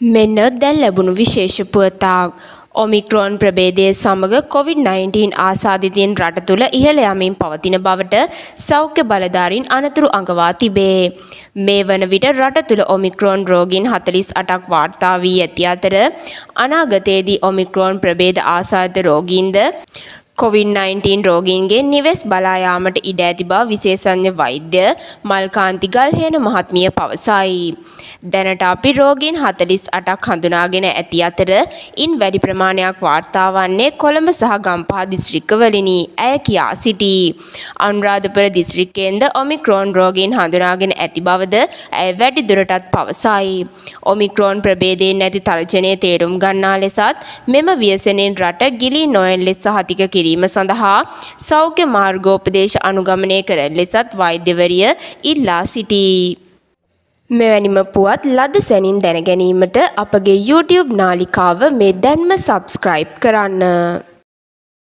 මෙන්න දැන් ලැබුණු විශේෂ පුවතක්. ඔමික්‍රෝන් ප්‍රභේදය සමග COVID-19 ආසාදිතයින් රට තුළ ඉහළ යමින් පවතින බවට සෞඛ්‍ය බලධාරීන් අනතුරු අඟවා තිබේ. මේ වන විට රට තුළ ඔමික්‍රෝන් රෝගීන් 48ක් වාර්තා වී ඇති අතර අනාගතයේදී ඔමික්‍රෝන් ප්‍රභේද ආසාදිත රෝගීන්ද කොවිD-19 රෝගීන්ගේ නිවෙස් බලා යාමට ඉඩ ඇති බව විශේෂඥ වෛද්‍ය මල්කාන්ති ගල්හේන මහත්මිය පවසයි. දැනට අපි රෝගීන් 48ක් හඳුනාගෙන ඇති අතර ඉන් වැඩි ප්‍රමාණයක් වාර්තා වන්නේ කොළඹ සහ ගම්පහ දිස්ත්‍රික්කවලිනි. ඇය කියා සිටී. අනුරාධපුර දිස්ත්‍රික්කයෙන්ද ඔමික්‍රෝන් රෝගීන් හඳුනාගෙන ඇති බවද ඇය වැඩි දුරටත් පවසයි. ඔමික්‍රෝන් ප්‍රභේදයෙන් ඇති තර්ජනය තේරුම් ගන්නා ලෙසත් මෙම ව්‍යසනයෙන් රට ගිලී නොයන ලෙස සහතික කිරීම කිරීම සඳහා සෞඛ්‍ය මාර්ගෝපදේශ අනුගමනය කරන ලෙසත් වෛද්‍යවරිය ඉල්ලා සිටී. මෙවැනිම පුවත් ලද සැනින් දැනගැනීමට අපගේ YouTube නාලිකාව මේ දැන්ම සබස්ක්‍රයිබ් කරන්න.